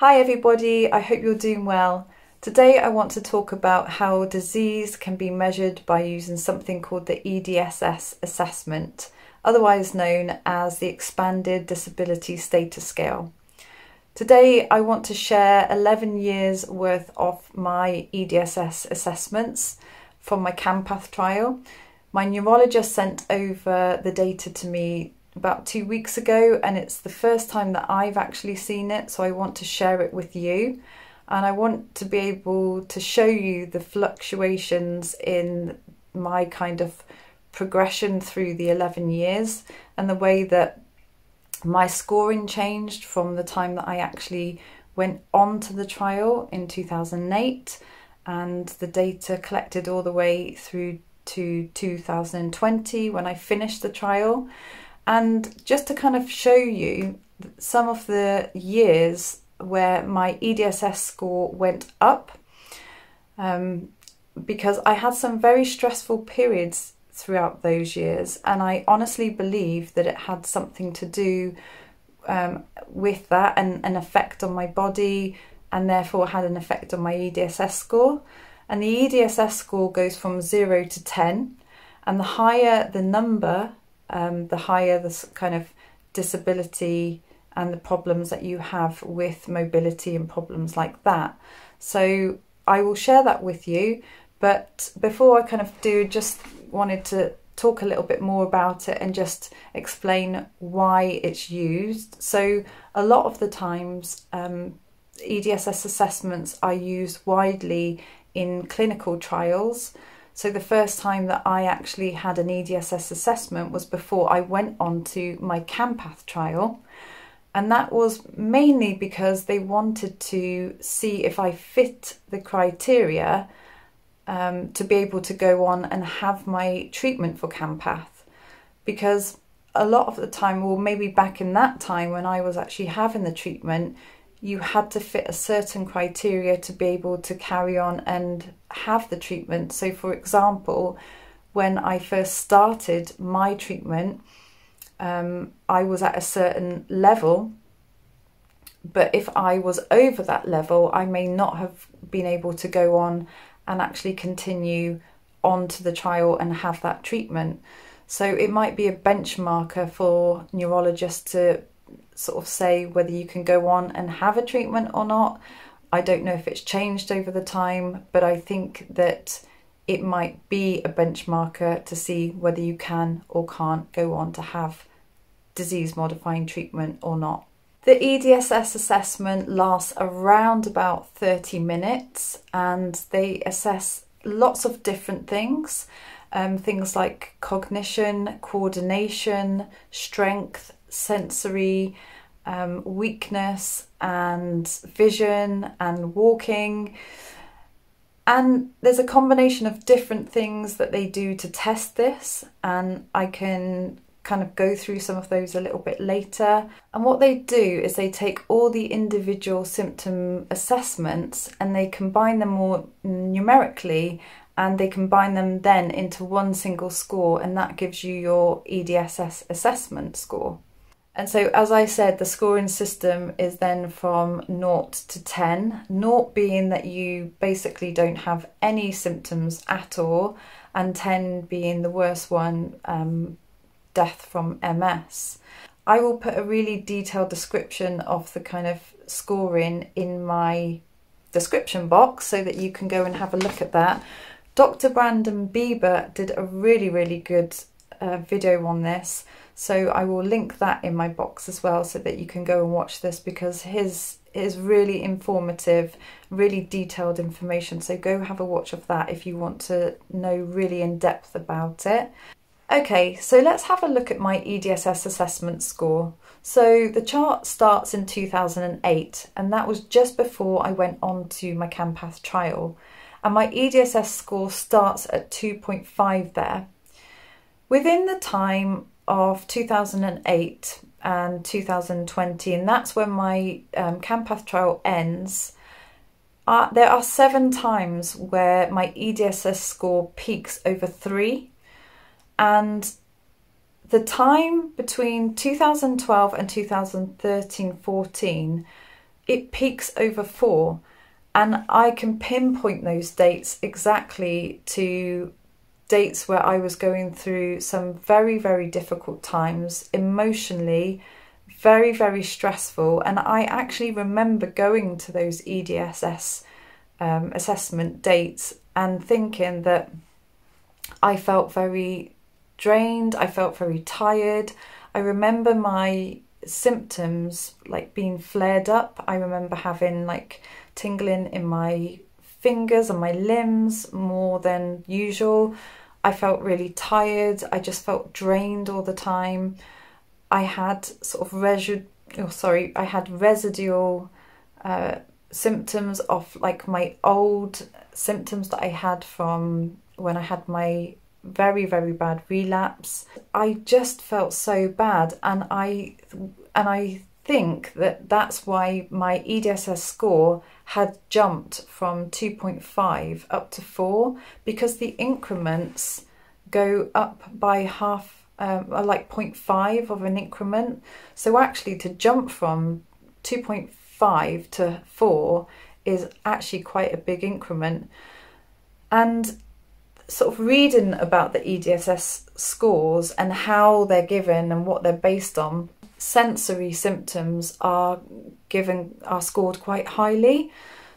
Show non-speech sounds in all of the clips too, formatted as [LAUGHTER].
Hi everybody, I hope you're doing well. Today I want to talk about how disease can be measured by using something called the EDSS assessment, otherwise known as the Expanded Disability Status Scale. Today I want to share 11 years worth of my EDSS assessments from my CAMPATH trial. My neurologist sent over the data to me about two weeks ago, and it's the first time that I've actually seen it, so I want to share it with you. And I want to be able to show you the fluctuations in my kind of progression through the 11 years and the way that my scoring changed from the time that I actually went on to the trial in 2008 and the data collected all the way through to 2020 when I finished the trial. And just to kind of show you some of the years where my EDSS score went up, um, because I had some very stressful periods throughout those years, and I honestly believe that it had something to do um, with that and an effect on my body, and therefore had an effect on my EDSS score. And the EDSS score goes from zero to 10, and the higher the number, um, the higher the kind of disability and the problems that you have with mobility and problems like that. So I will share that with you. But before I kind of do, just wanted to talk a little bit more about it and just explain why it's used. So a lot of the times, um, EDSS assessments are used widely in clinical trials. So the first time that I actually had an EDSS assessment was before I went on to my CAMPATH trial. And that was mainly because they wanted to see if I fit the criteria um, to be able to go on and have my treatment for CAMPATH. Because a lot of the time, or maybe back in that time when I was actually having the treatment, you had to fit a certain criteria to be able to carry on and have the treatment. So, for example, when I first started my treatment, um, I was at a certain level, but if I was over that level, I may not have been able to go on and actually continue on to the trial and have that treatment. So, it might be a benchmarker for neurologists to sort of say whether you can go on and have a treatment or not. I don't know if it's changed over the time, but I think that it might be a benchmarker to see whether you can or can't go on to have disease modifying treatment or not. The EDSS assessment lasts around about 30 minutes and they assess lots of different things. Um, things like cognition, coordination, strength, sensory um, weakness and vision and walking. And there's a combination of different things that they do to test this, and I can kind of go through some of those a little bit later. And what they do is they take all the individual symptom assessments and they combine them more numerically and they combine them then into one single score, and that gives you your EDSS assessment score. And so, as I said, the scoring system is then from 0 to 10. 0 being that you basically don't have any symptoms at all, and 10 being the worst one, um, death from MS. I will put a really detailed description of the kind of scoring in my description box so that you can go and have a look at that. Dr. Brandon Beaber did a really, really good uh, video on this. So I will link that in my box as well so that you can go and watch this because his is really informative, really detailed information. So go have a watch of that if you want to know really in depth about it. Okay, so let's have a look at my EDSS assessment score. So the chart starts in 2008 and that was just before I went on to my CAMPATH trial. And my EDSS score starts at 2.5 there. Within the time of 2008 and 2020, and that's when my um, CAMPATH trial ends, uh, there are seven times where my EDSS score peaks over three. And the time between 2012 and 2013 14, it peaks over four. And I can pinpoint those dates exactly to dates where I was going through some very, very difficult times emotionally, very, very stressful. And I actually remember going to those EDSS um, assessment dates and thinking that I felt very drained, I felt very tired. I remember my symptoms like being flared up. I remember having like tingling in my fingers and my limbs more than usual. I felt really tired. I just felt drained all the time. I had sort of resid- oh, sorry, I had residual uh, symptoms of like my old symptoms that I had from when I had my very very bad relapse. I just felt so bad, and I and I think that that's why my EDSS score had jumped from 2.5 up to 4 because the increments go up by half um, like 0.5 of an increment. So actually to jump from 2.5 to 4 is actually quite a big increment. And sort of reading about the EDSS scores and how they're given and what they're based on, sensory symptoms are given are scored quite highly.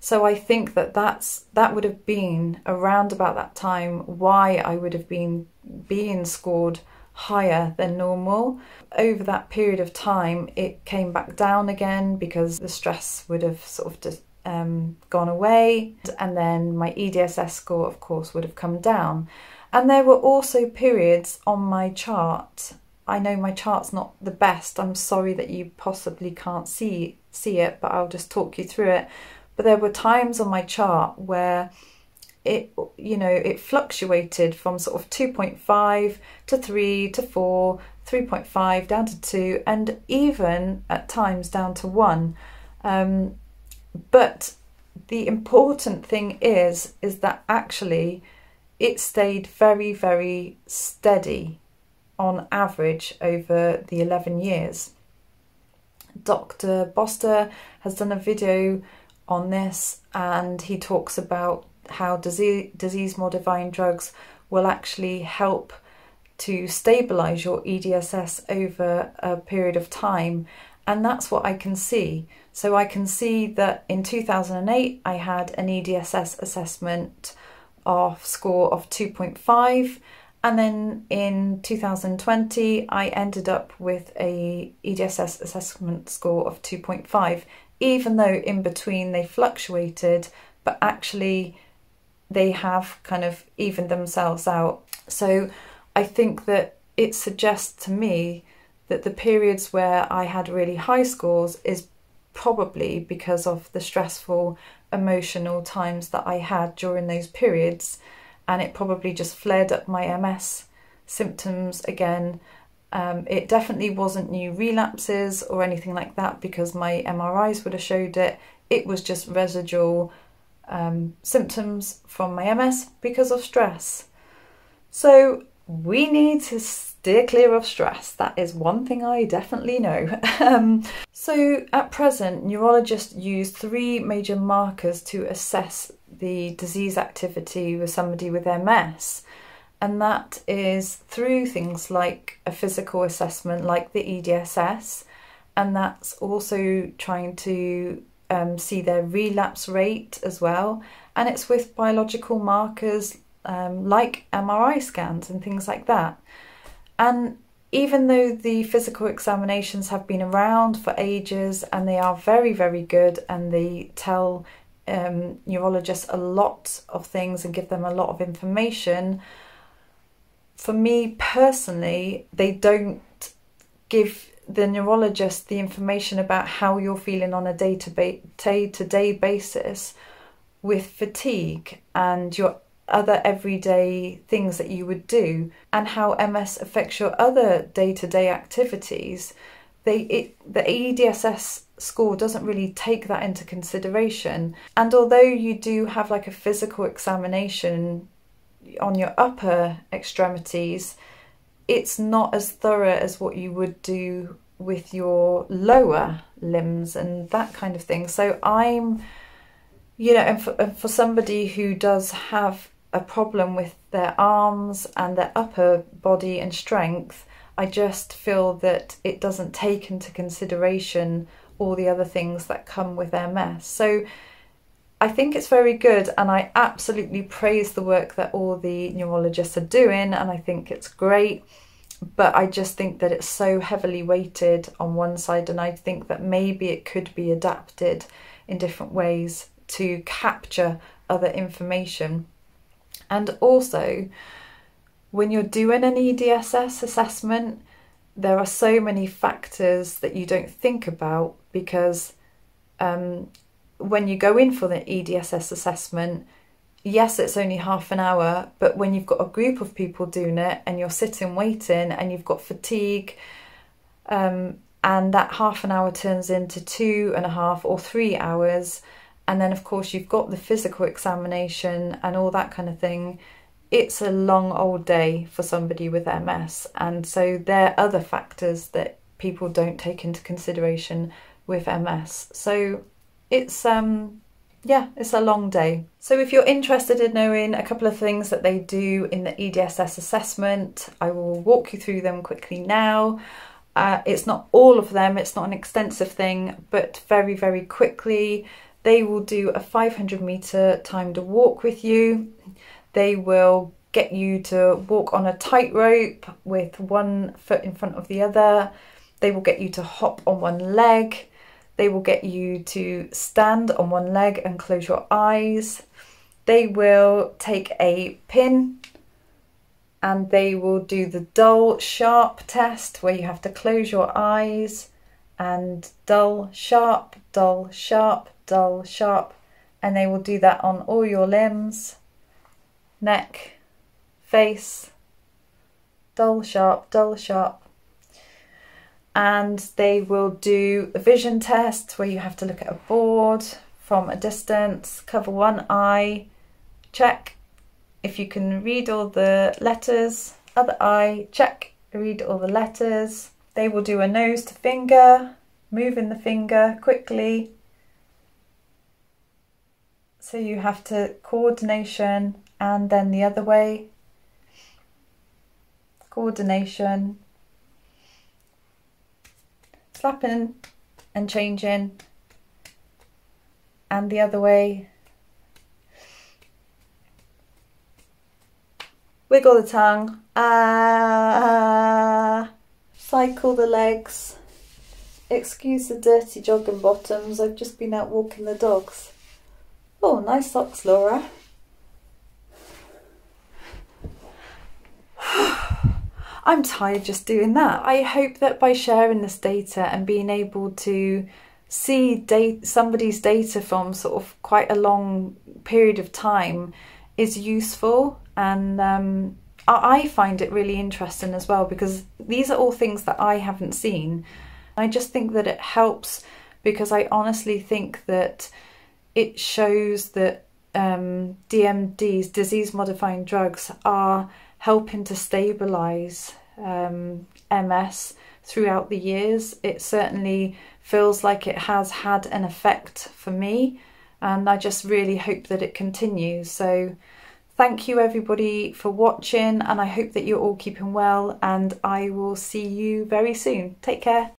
So I think that that's that would have been around about that time why I would have been being scored higher than normal. Over that period of time, it came back down again because the stress would have sort of um, gone away, and then my EDSS score, of course, would have come down. And there were also periods on my chart. I know my chart's not the best. I'm sorry that you possibly can't see see it, but I'll just talk you through it. But there were times on my chart where it you know it fluctuated from sort of 2.5 to 3 to 4 3.5 down to 2 and even at times down to 1 um, but the important thing is is that actually it stayed very very steady on average over the 11 years. Dr. Boster has done a video on this and he talks about how disease, disease modifying drugs will actually help to stabilize your EDSS over a period of time and that's what I can see. So I can see that in 2008 I had an EDSS assessment of score of 2.5 and then in 2020 I ended up with a EDSS assessment score of 2.5 even though in between they fluctuated but actually they have kind of evened themselves out. So I think that it suggests to me that the periods where I had really high scores is probably because of the stressful emotional times that I had during those periods, and it probably just flared up my MS symptoms again. Um, it definitely wasn't new relapses or anything like that because my MRIs would have showed it. It was just residual um, symptoms from my MS because of stress. So we need to steer clear of stress. That is one thing I definitely know. [LAUGHS] um, so, at present, neurologists use three major markers to assess the disease activity with somebody with MS, and that is through things like a physical assessment, like the EDSS, and that's also trying to um, see their relapse rate as well, and it's with biological markers um, like MRI scans and things like that. And even though the physical examinations have been around for ages and they are very, very good and they tell um, neurologists a lot of things and give them a lot of information, for me personally, they don't give the neurologist the information about how you're feeling on a day to day basis with fatigue and your other everyday things that you would do and how MS affects your other day-to-day activities, they it, the EDSS score doesn't really take that into consideration. And although you do have like a physical examination on your upper extremities, it's not as thorough as what you would do with your lower limbs and that kind of thing. So I'm, you know, and for, and for somebody who does have a problem with their arms and their upper body and strength, I just feel that it doesn't take into consideration all the other things that come with MS. So I think it's very good, and I absolutely praise the work that all the neurologists are doing, and I think it's great. But I just think that it's so heavily weighted on one side, and I think that maybe it could be adapted in different ways to capture other information. And also, when you're doing an EDSS assessment, there are so many factors that you don't think about because um, when you go in for the EDSS assessment, yes, it's only half an hour, but when you've got a group of people doing it and you're sitting waiting and you've got fatigue, um, and that half an hour turns into two and a half or three hours, and then of course you've got the physical examination and all that kind of thing. It's a long old day for somebody with MS, and so there are other factors that people don't take into consideration with MS. So it's um yeah, it's a long day. So if you're interested in knowing a couple of things that they do in the EDSS assessment, I will walk you through them quickly now. Uh, it's not all of them, it's not an extensive thing, but very, very quickly, they will do a 500 meter timed walk with you. They will get you to walk on a tightrope with one foot in front of the other. They will get you to hop on one leg. They will get you to stand on one leg and close your eyes. They will take a pin and they will do the dull sharp test where you have to close your eyes and dull sharp, dull sharp, dull sharp. And they will do that on all your limbs, neck, face, dull sharp, dull sharp and they will do a vision test where you have to look at a board from a distance, cover one eye, check if you can read all the letters, other eye, check, read all the letters. They will do a nose to finger, moving the finger quickly. So you have to coordination and then the other way. Coordination, slapping and changing and the other way. Wiggle the tongue. Ah. Cycle the legs. Excuse the dirty jogging bottoms. I've just been out walking the dogs. Oh, nice socks, Laura. I'm tired just doing that. I hope that by sharing this data and being able to see data, somebody's data from sort of quite a long period of time is useful and um, I find it really interesting as well because these are all things that I haven't seen. I just think that it helps because I honestly think that it shows that um, DMDs, disease modifying drugs, are helping to stabilize um, MS throughout the years. It certainly feels like it has had an effect for me, and I just really hope that it continues. So, thank you everybody for watching, and I hope that you're all keeping well, and I will see you very soon. Take care.